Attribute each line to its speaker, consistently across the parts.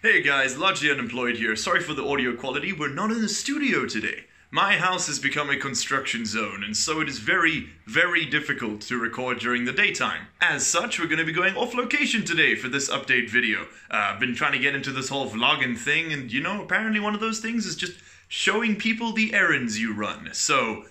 Speaker 1: Hey guys, largely unemployed here. Sorry for the audio quality. We're not in the studio today. My house has become a construction zone, and so it is very, very difficult to record during the daytime. As such, we're going to be going off location today for this update video. Uh, I've been trying to get into this whole vlogging thing, and you know, apparently one of those things is just showing people the errands you run. So,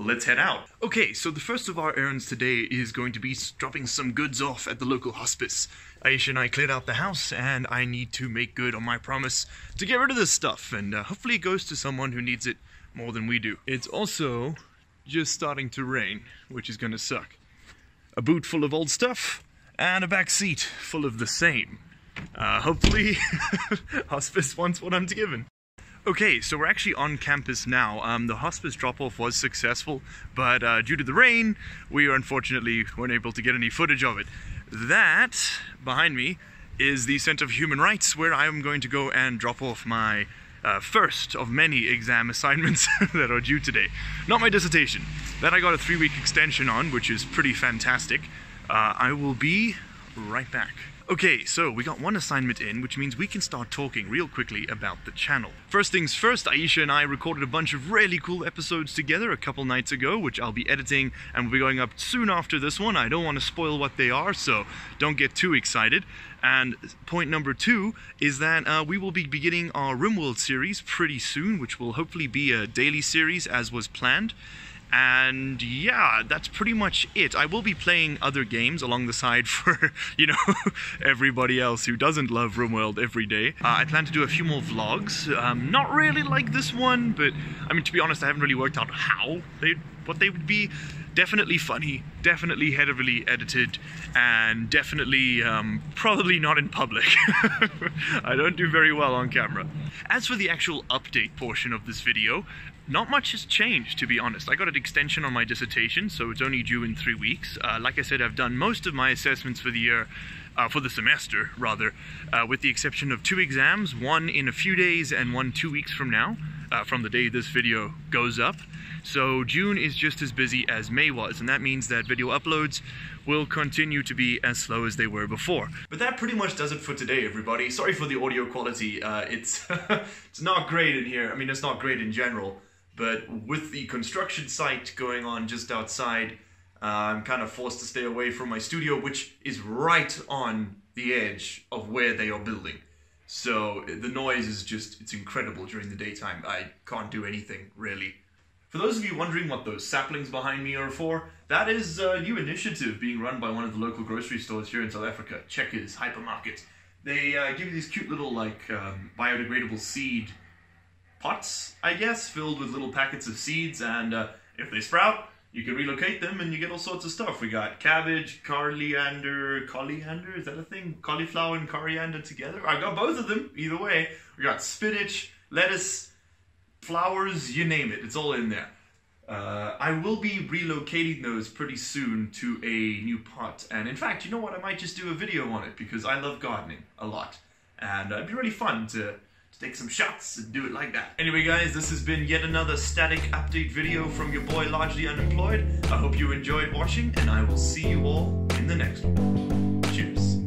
Speaker 1: let's head out. Okay, so the first of our errands today is going to be dropping some goods off at the local hospice. Aisha and I cleared out the house, and I need to make good on my promise to get rid of this stuff, and uh, hopefully it goes to someone who needs it more than we do. It's also just starting to rain, which is gonna suck. A boot full of old stuff, and a back seat full of the same. Uh, hopefully, hospice wants what I'm given. Okay, so we're actually on campus now. Um, the hospice drop-off was successful, but uh, due to the rain, we unfortunately weren't able to get any footage of it. That, behind me, is the Center of Human Rights, where I am going to go and drop off my uh, first of many exam assignments that are due today. Not my dissertation. That I got a three-week extension on, which is pretty fantastic. Uh, I will be right back. Okay, so we got one assignment in, which means we can start talking real quickly about the channel. First things first, Aisha and I recorded a bunch of really cool episodes together a couple nights ago, which I'll be editing and will be going up soon after this one. I don't want to spoil what they are, so don't get too excited. And point number two is that uh, we will be beginning our RimWorld series pretty soon, which will hopefully be a daily series as was planned. And yeah, that's pretty much it. I will be playing other games along the side for, you know, everybody else who doesn't love RimWorld every day. Uh, I plan to do a few more vlogs. Um, not really like this one, but I mean, to be honest, I haven't really worked out how they what they would be. Definitely funny, definitely heavily edited, and definitely um, probably not in public. I don't do very well on camera. As for the actual update portion of this video, not much has changed, to be honest. I got an extension on my dissertation, so it's only due in three weeks. Uh, like I said, I've done most of my assessments for the year, uh, for the semester, rather, uh, with the exception of two exams, one in a few days and one two weeks from now, uh, from the day this video goes up. So June is just as busy as May was, and that means that video uploads will continue to be as slow as they were before. But that pretty much does it for today, everybody. Sorry for the audio quality. Uh, it's it's not great in here. I mean, it's not great in general, but with the construction site going on just outside, uh, I'm kind of forced to stay away from my studio, which is right on the edge of where they are building. So the noise is just, it's incredible during the daytime. I can't do anything, really. For those of you wondering what those saplings behind me are for, that is a new initiative being run by one of the local grocery stores here in South Africa, Checkers Hypermarket. They uh, give you these cute little, like, um, biodegradable seed pots, I guess, filled with little packets of seeds, and uh, if they sprout, you can relocate them and you get all sorts of stuff. We got cabbage, coriander, coriander, is that a thing? Cauliflower and coriander together? I got both of them, either way. We got spinach, lettuce, flowers, you name it, it's all in there. Uh, I will be relocating those pretty soon to a new pot, and in fact, you know what? I might just do a video on it because I love gardening a lot, and uh, it'd be really fun to, to take some shots and do it like that. Anyway, guys, this has been yet another static update video from your boy, largely unemployed. I hope you enjoyed watching, and I will see you all in the next one. Cheers.